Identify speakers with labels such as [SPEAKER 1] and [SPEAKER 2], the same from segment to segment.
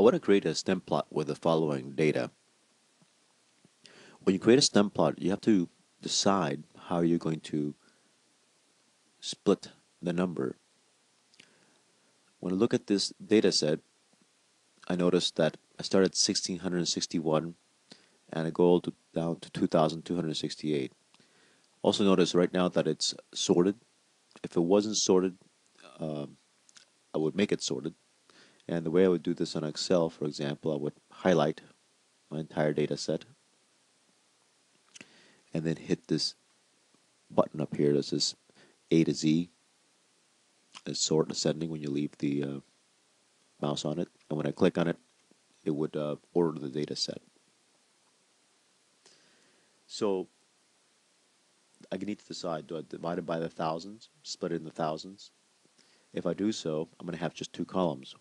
[SPEAKER 1] I want to create a stem plot with the following data. When you create a stem plot, you have to decide how you're going to split the number. When I look at this data set, I noticed that I started 1661 and I go down to 2268. Also notice right now that it's sorted. If it wasn't sorted, um, I would make it sorted. And the way I would do this on Excel, for example, I would highlight my entire data set and then hit this button up here that says A to Z as sort ascending when you leave the uh, mouse on it. And when I click on it, it would uh, order the data set. So I need to decide, do I divide it by the thousands, split it in the thousands? If I do so, I'm going to have just two columns,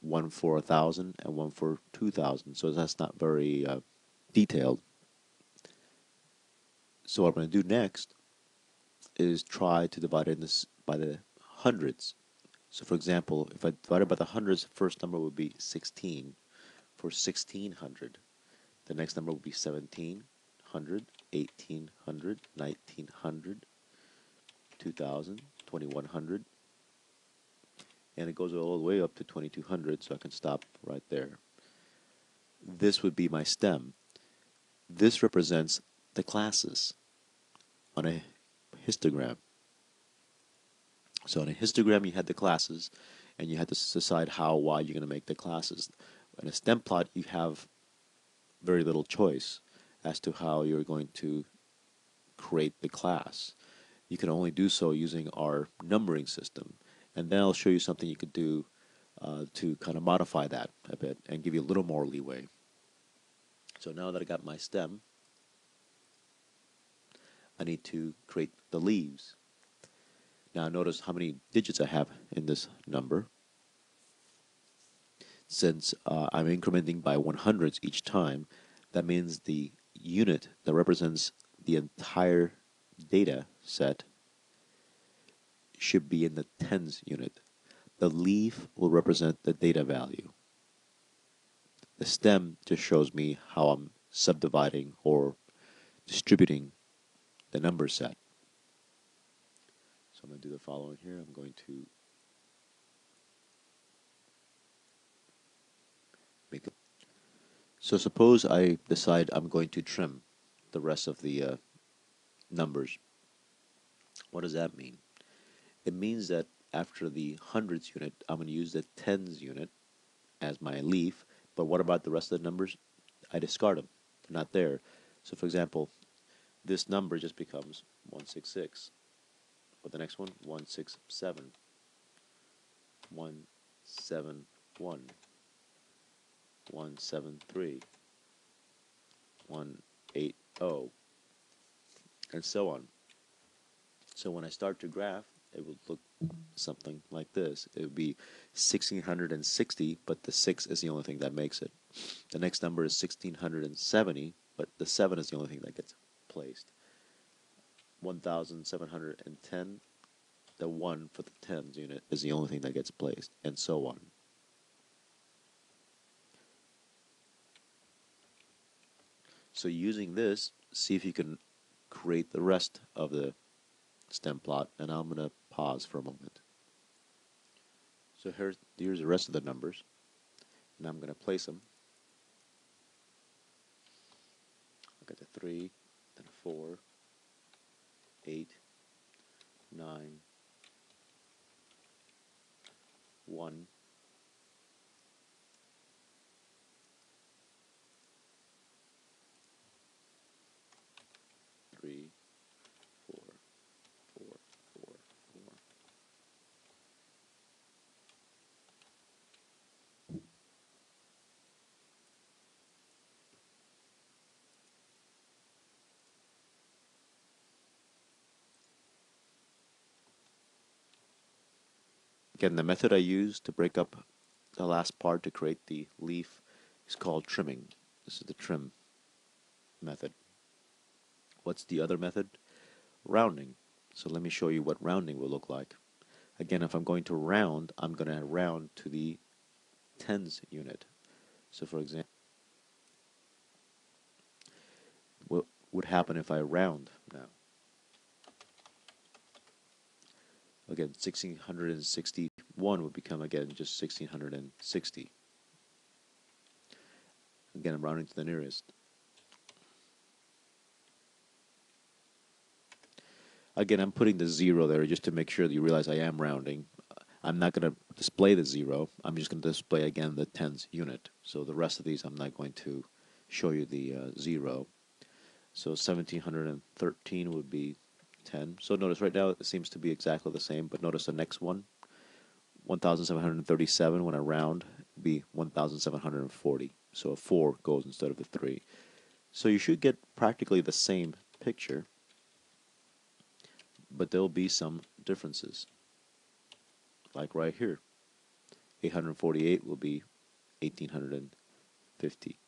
[SPEAKER 1] one for a thousand and one for two thousand. So that's not very uh, detailed. So what I'm going to do next is try to divide it this by the hundreds. So for example, if I divide it by the hundreds, the first number would be 16 for 1600. The next number would be 1700, 1800, 1900, 2000, 2100, and it goes all the way up to 2200 so I can stop right there. This would be my stem. This represents the classes on a histogram. So on a histogram you had the classes and you had to decide how wide you're going to make the classes. In a stem plot you have very little choice as to how you're going to create the class. You can only do so using our numbering system and then I'll show you something you could do uh, to kind of modify that a bit and give you a little more leeway. So now that I got my stem, I need to create the leaves. Now notice how many digits I have in this number. Since uh, I'm incrementing by 100s each time, that means the unit that represents the entire data set should be in the tens unit. The leaf will represent the data value. The stem just shows me how I'm subdividing or distributing the number set. So I'm going to do the following here. I'm going to make. So suppose I decide I'm going to trim the rest of the uh, numbers. What does that mean? It means that after the hundreds unit, I'm going to use the tens unit as my leaf. But what about the rest of the numbers? I discard them. They're not there. So for example, this number just becomes 166. But the next one, 167. 171. 173. 180. And so on. So when I start to graph, it would look something like this. It would be 1660, but the 6 is the only thing that makes it. The next number is 1670, but the 7 is the only thing that gets placed. 1710, the 1 for the tens unit is the only thing that gets placed, and so on. So using this, see if you can create the rest of the stem plot, and I'm going to pause for a moment. So here's, here's the rest of the numbers, and I'm going to place them. I'll get a 3, then a 4, 8, 9, 1, Again, the method I use to break up the last part to create the leaf is called trimming. This is the trim method. What's the other method? Rounding. So let me show you what rounding will look like. Again, if I'm going to round, I'm going to round to the tens unit. So for example, what would happen if I round now? Again, 1661 would become again just 1660. Again, I'm rounding to the nearest. Again, I'm putting the zero there just to make sure that you realize I am rounding. I'm not going to display the zero. I'm just going to display again the tens unit. So the rest of these I'm not going to show you the uh, zero. So 1713 would be 10. So notice right now it seems to be exactly the same, but notice the next one, 1737 when I round be 1740. So a 4 goes instead of a 3. So you should get practically the same picture, but there'll be some differences. Like right here, 848 will be 1850.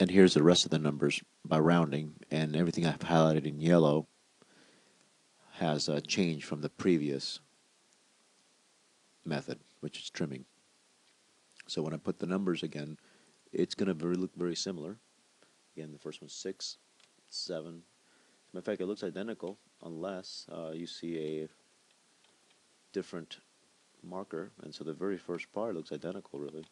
[SPEAKER 1] And here's the rest of the numbers by rounding, and everything I've highlighted in yellow has a change from the previous method, which is trimming. So when I put the numbers again, it's going to look very similar. Again, the first one's 6, 7. As a matter of fact, it looks identical unless uh, you see a different marker. And so the very first part looks identical, really.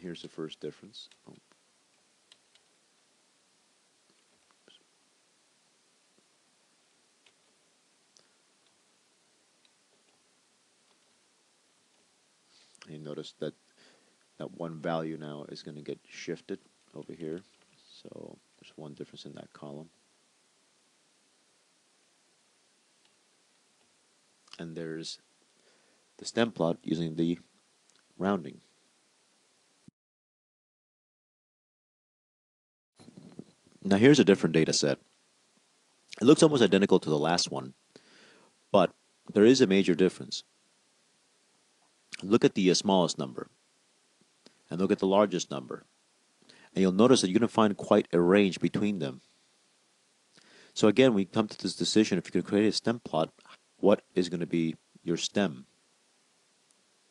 [SPEAKER 1] And here's the first difference. Oh. you notice that that one value now is going to get shifted over here. So there's one difference in that column. And there's the stem plot using the rounding. Now here's a different data set. It looks almost identical to the last one, but there is a major difference. Look at the uh, smallest number and look at the largest number. And you'll notice that you're going to find quite a range between them. So again, we come to this decision, if you can create a stem plot, what is going to be your stem?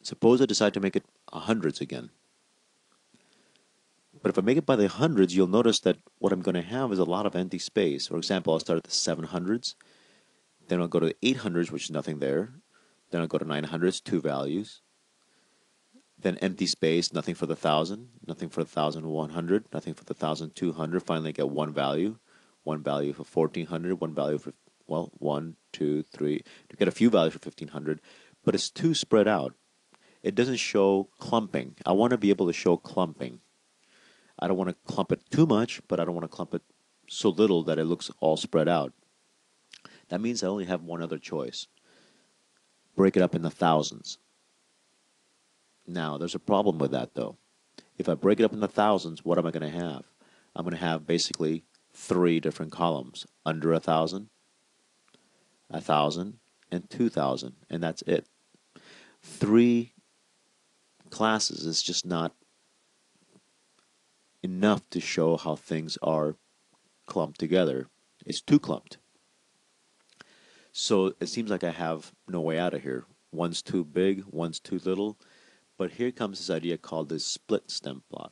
[SPEAKER 1] Suppose I decide to make it hundreds again. But if I make it by the hundreds, you'll notice that what I'm going to have is a lot of empty space. For example, I'll start at the 700s, then I'll go to the 800s, which is nothing there. Then I'll go to 900s, two values. Then empty space, nothing for the 1,000, nothing for the 1,100, nothing for the 1,200. Finally I get one value, one value for 1,400, one value for, well, one, two, three. To get a few values for 1,500, but it's too spread out. It doesn't show clumping. I want to be able to show clumping. I don't want to clump it too much, but I don't want to clump it so little that it looks all spread out. That means I only have one other choice. Break it up in the thousands. Now, there's a problem with that, though. If I break it up in the thousands, what am I going to have? I'm going to have basically three different columns under a thousand, a thousand, and two thousand, and that's it. Three classes is just not enough to show how things are clumped together. It's too clumped. So it seems like I have no way out of here. One's too big, one's too little. But here comes this idea called the split stem plot.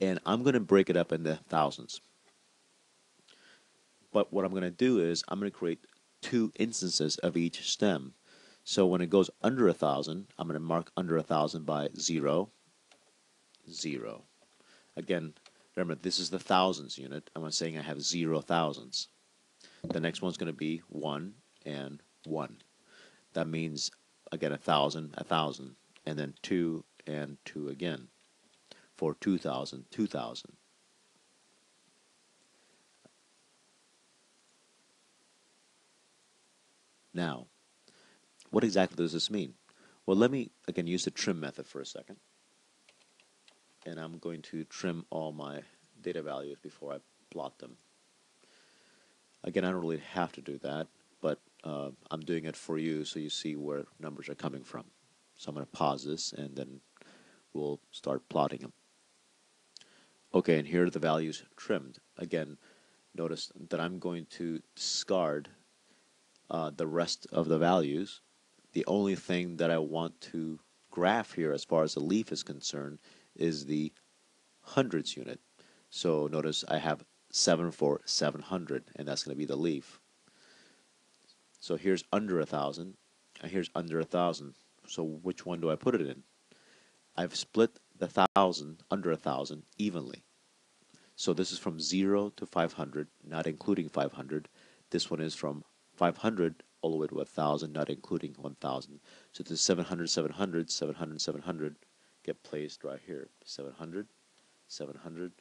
[SPEAKER 1] And I'm going to break it up into thousands. But what I'm going to do is I'm going to create two instances of each stem. So when it goes under a thousand, I'm going to mark under a thousand by 0, 0. Again, remember this is the thousands unit. I'm saying I have zero thousands. The next one's going to be one and one. That means again a thousand, a thousand, and then two and two again for two thousand, two thousand. Now, what exactly does this mean? Well, let me, again, use the trim method for a second. And I'm going to trim all my data values before I plot them. Again, I don't really have to do that, but uh, I'm doing it for you so you see where numbers are coming from. So I'm going to pause this and then we'll start plotting them. Okay, and here are the values trimmed. Again, notice that I'm going to discard uh, the rest of the values. The only thing that I want to graph here as far as the leaf is concerned is the hundreds unit. So notice I have 7 for 700 and that's going to be the leaf. So here's under a thousand and here's under a thousand. So which one do I put it in? I've split the thousand under a thousand evenly. So this is from 0 to 500, not including 500. This one is from 500 all the way to 1,000, not including 1,000. So the 700, 700, 700, 700 get placed right here. 700, 700,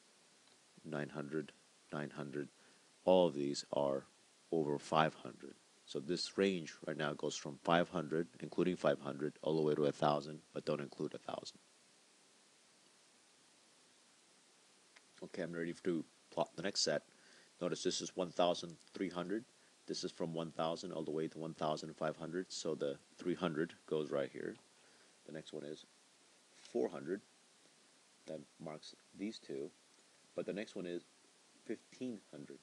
[SPEAKER 1] 900, 900. All of these are over 500. So this range right now goes from 500, including 500, all the way to 1,000, but don't include 1,000. Okay, I'm ready to plot the next set. Notice this is 1,300. This is from 1,000 all the way to 1,500. So the 300 goes right here. The next one is 400. That marks these two. But the next one is 1,500.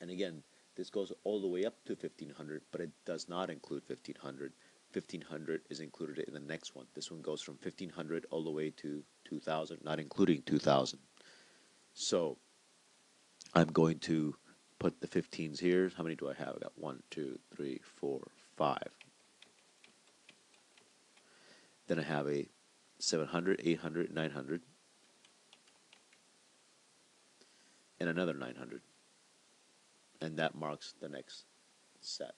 [SPEAKER 1] And again, this goes all the way up to 1,500, but it does not include 1,500. 1500 is included in the next one. This one goes from 1500 all the way to 2000, not including 2000. So I'm going to put the 15s here. How many do I have? I got one, two, three, four, five. Then I have a 700, 800, 900, and another 900. And that marks the next set.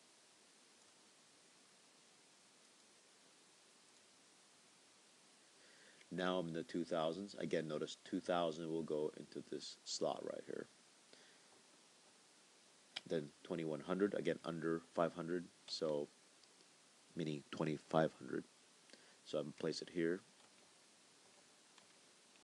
[SPEAKER 1] Now I'm in the 2000s. Again, notice 2000 will go into this slot right here. Then 2100, again under 500, so meaning 2500. So I'm place it here.